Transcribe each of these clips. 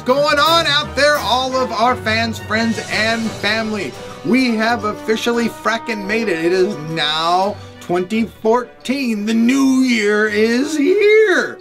What's going on out there, all of our fans, friends, and family? We have officially fracking made it. It is now 2014. The new year is here.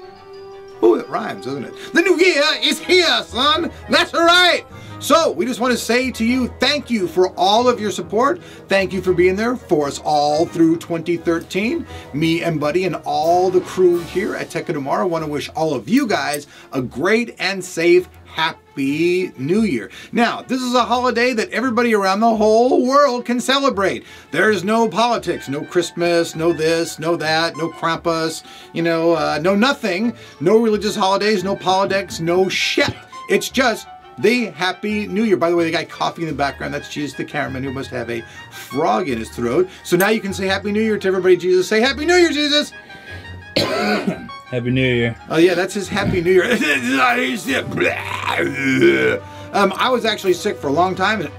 Oh, it rhymes, doesn't it? The new year is here, son. That's right. So, we just want to say to you, thank you for all of your support. Thank you for being there for us all through 2013. Me and Buddy and all the crew here at Tech of Tomorrow want to wish all of you guys a great and safe, happy new year. Now, this is a holiday that everybody around the whole world can celebrate. There's no politics, no Christmas, no this, no that, no Krampus, you know, uh, no nothing, no religious holidays, no politics, no shit. It's just the Happy New Year. By the way, the guy coughing in the background, that's Jesus the cameraman who must have a frog in his throat. So now you can say Happy New Year to everybody, Jesus. Say Happy New Year, Jesus! Happy New Year. Oh yeah, that's his Happy New Year. um, I was actually sick for a long time, and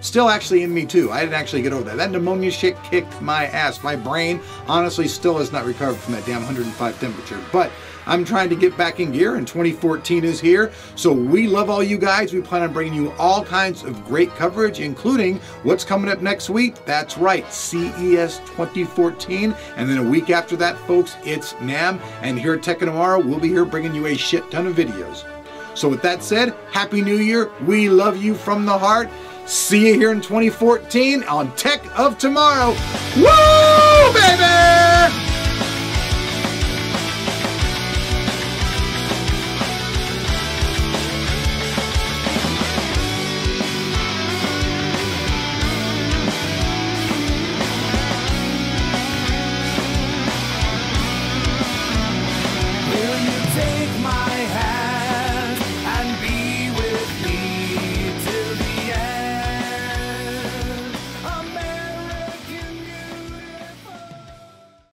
still actually in me too. I didn't actually get over that. That pneumonia shit kicked my ass. My brain honestly still has not recovered from that damn 105 temperature. But I'm trying to get back in gear and 2014 is here. So we love all you guys. We plan on bringing you all kinds of great coverage, including what's coming up next week. That's right, CES 2014. And then a week after that, folks, it's NAMM. And here at Tech of Tomorrow, we'll be here bringing you a shit ton of videos. So with that said, Happy New Year. We love you from the heart. See you here in 2014 on Tech of Tomorrow. Woo, baby!